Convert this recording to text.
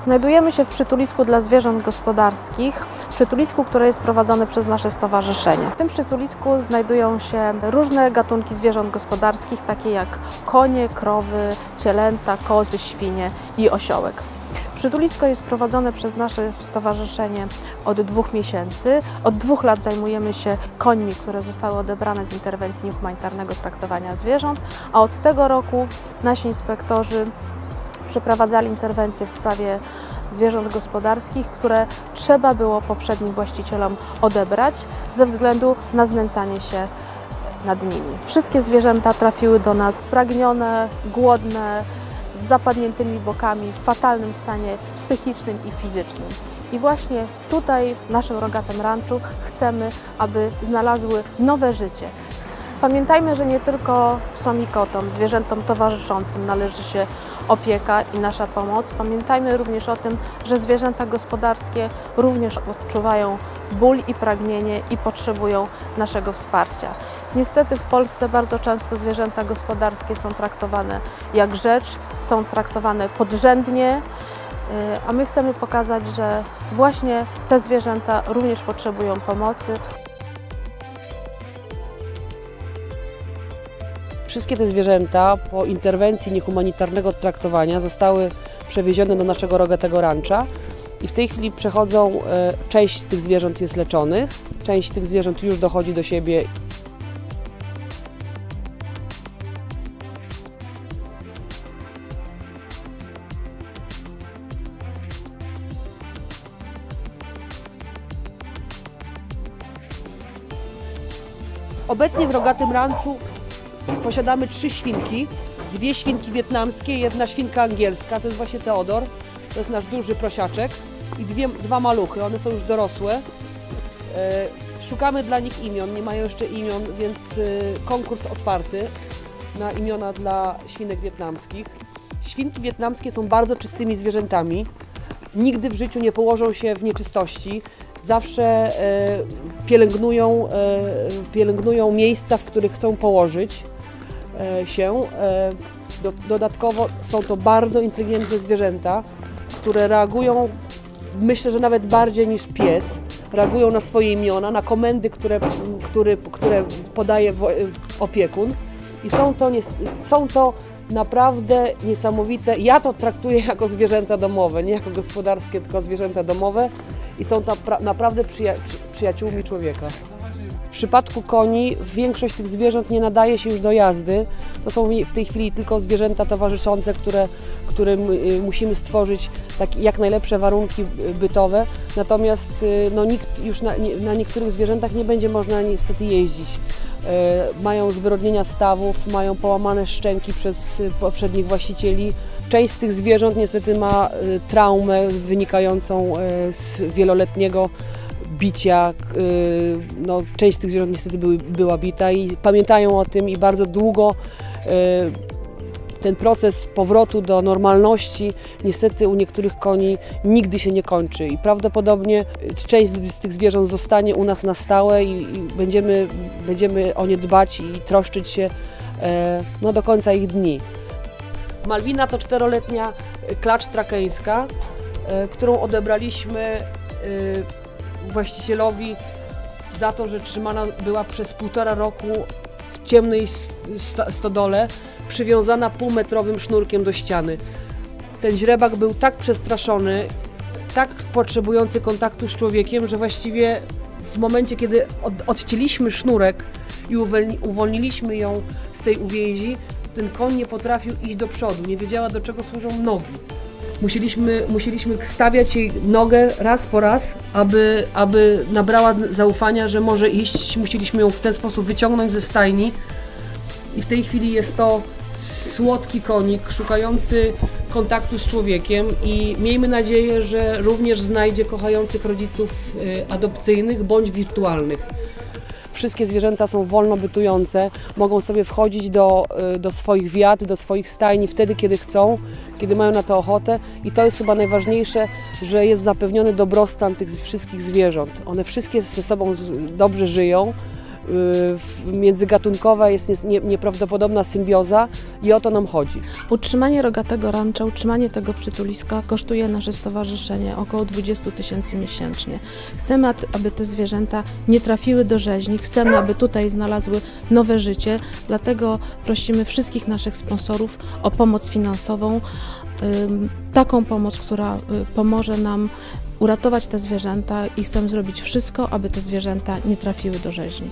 Znajdujemy się w przytulisku dla zwierząt gospodarskich, przytulisku, które jest prowadzone przez nasze stowarzyszenie. W tym przytulisku znajdują się różne gatunki zwierząt gospodarskich, takie jak konie, krowy, cielęta, kozy, świnie i osiołek. Przytulisko jest prowadzone przez nasze stowarzyszenie od dwóch miesięcy. Od dwóch lat zajmujemy się końmi, które zostały odebrane z interwencji niehumanitarnego traktowania zwierząt, a od tego roku nasi inspektorzy przeprowadzali interwencje w sprawie zwierząt gospodarskich, które trzeba było poprzednim właścicielom odebrać ze względu na znęcanie się nad nimi. Wszystkie zwierzęta trafiły do nas spragnione, głodne, z zapadniętymi bokami, w fatalnym stanie psychicznym i fizycznym. I właśnie tutaj, w naszym rogatym ranczu, chcemy, aby znalazły nowe życie. Pamiętajmy, że nie tylko psom i kotom, zwierzętom towarzyszącym należy się opieka i nasza pomoc. Pamiętajmy również o tym, że zwierzęta gospodarskie również odczuwają ból i pragnienie i potrzebują naszego wsparcia. Niestety w Polsce bardzo często zwierzęta gospodarskie są traktowane jak rzecz, są traktowane podrzędnie, y, a my chcemy pokazać, że właśnie te zwierzęta również potrzebują pomocy. Wszystkie te zwierzęta po interwencji niehumanitarnego traktowania zostały przewiezione do naszego rogatego rancza i w tej chwili przechodzą, e, część z tych zwierząt jest leczonych, część tych zwierząt już dochodzi do siebie. Obecnie w Rogatym Ranczu posiadamy trzy świnki. Dwie świnki wietnamskie, jedna świnka angielska, to jest właśnie Teodor, to jest nasz duży prosiaczek i dwie, dwa maluchy, one są już dorosłe. E, szukamy dla nich imion, nie mają jeszcze imion, więc e, konkurs otwarty na imiona dla świnek wietnamskich. Świnki wietnamskie są bardzo czystymi zwierzętami. Nigdy w życiu nie położą się w nieczystości zawsze e, pielęgnują, e, pielęgnują miejsca, w których chcą położyć e, się. Dodatkowo są to bardzo inteligentne zwierzęta, które reagują, myślę, że nawet bardziej niż pies, reagują na swoje imiona, na komendy, które, które, które podaje opiekun. I są to, są to naprawdę niesamowite. Ja to traktuję jako zwierzęta domowe, nie jako gospodarskie, tylko zwierzęta domowe i są to naprawdę przyja przy przyjaciółmi człowieka. Przypadku koni większość tych zwierząt nie nadaje się już do jazdy. To są w tej chwili tylko zwierzęta towarzyszące, które, którym y, musimy stworzyć tak, jak najlepsze warunki bytowe. Natomiast y, no, nikt już na, na niektórych zwierzętach nie będzie można niestety jeździć. Mają zwyrodnienia stawów, mają połamane szczęki przez poprzednich właścicieli. Część z tych zwierząt niestety ma traumę wynikającą z wieloletniego bicia. No, część z tych zwierząt niestety były, była bita i pamiętają o tym i bardzo długo ten proces powrotu do normalności niestety u niektórych koni nigdy się nie kończy i prawdopodobnie część z tych zwierząt zostanie u nas na stałe i, i będziemy, będziemy o nie dbać i troszczyć się e, no, do końca ich dni. Malwina to czteroletnia klacz trakeńska, e, którą odebraliśmy e, właścicielowi za to, że trzymana była przez półtora roku w ciemnej stodole przywiązana półmetrowym sznurkiem do ściany. Ten źrebak był tak przestraszony, tak potrzebujący kontaktu z człowiekiem, że właściwie w momencie, kiedy od, odcięliśmy sznurek i uwolniliśmy ją z tej uwięzi, ten koń nie potrafił iść do przodu, nie wiedziała do czego służą nogi. Musieliśmy, musieliśmy stawiać jej nogę raz po raz, aby, aby nabrała zaufania, że może iść. Musieliśmy ją w ten sposób wyciągnąć ze stajni. I w tej chwili jest to słodki konik szukający kontaktu z człowiekiem i miejmy nadzieję, że również znajdzie kochających rodziców y, adopcyjnych bądź wirtualnych. Wszystkie zwierzęta są wolno bytujące, mogą sobie wchodzić do, y, do swoich wiat, do swoich stajni wtedy, kiedy chcą, kiedy mają na to ochotę i to jest chyba najważniejsze, że jest zapewniony dobrostan tych wszystkich zwierząt. One wszystkie ze sobą dobrze żyją, międzygatunkowa, jest nieprawdopodobna symbioza i o to nam chodzi. Utrzymanie rogatego rancza, utrzymanie tego przytuliska kosztuje nasze stowarzyszenie około 20 tysięcy miesięcznie. Chcemy, aby te zwierzęta nie trafiły do rzeźni, chcemy, aby tutaj znalazły nowe życie, dlatego prosimy wszystkich naszych sponsorów o pomoc finansową, taką pomoc, która y, pomoże nam uratować te zwierzęta i chcemy zrobić wszystko, aby te zwierzęta nie trafiły do rzeźni.